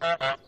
Thank you.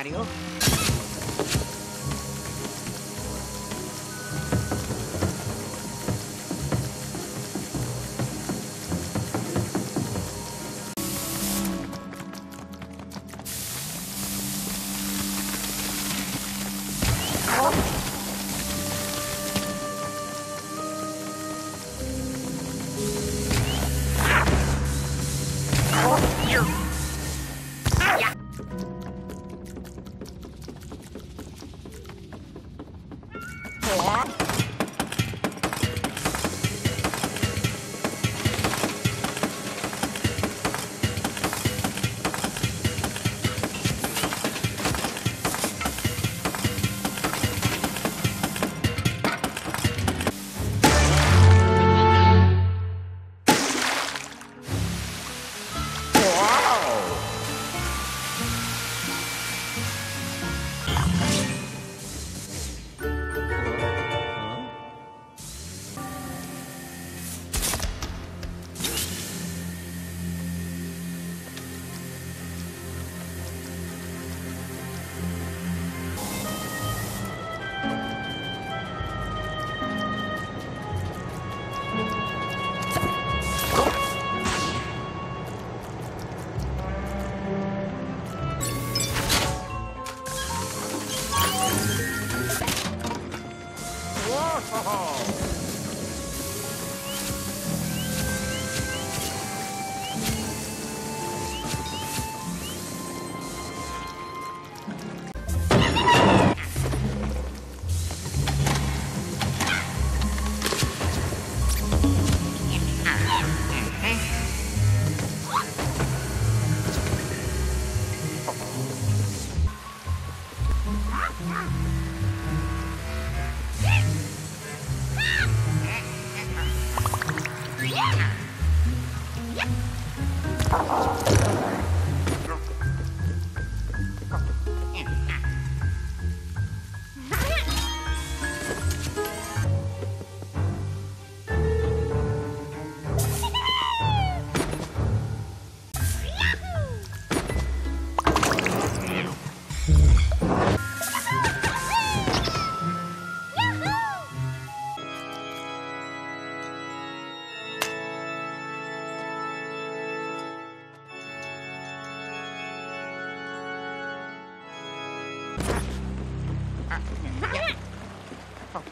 Mario? Oh,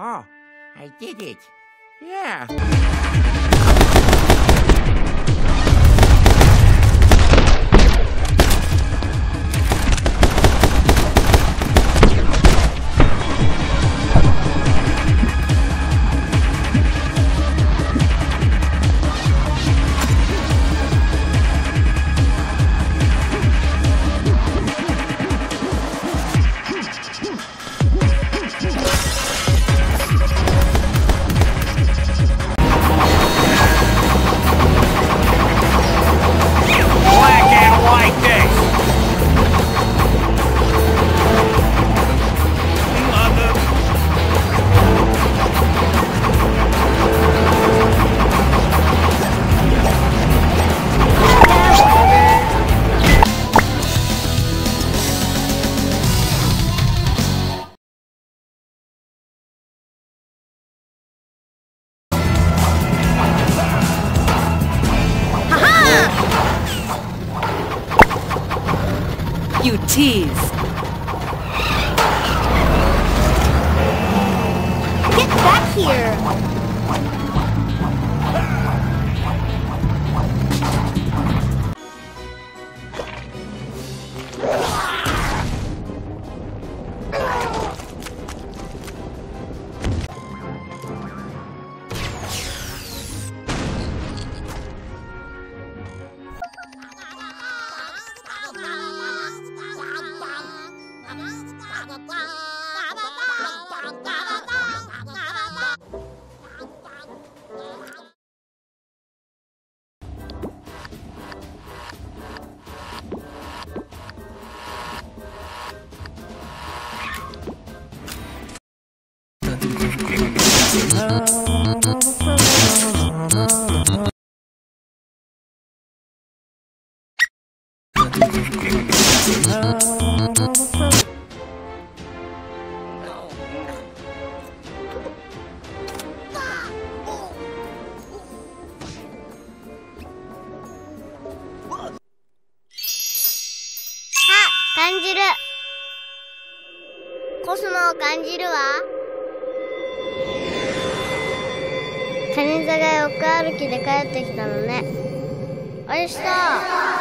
Oh, I did it. Yeah. expertise. 感じる。コスモを感じるわ。座が横歩きで帰ってきたのね。おいしそう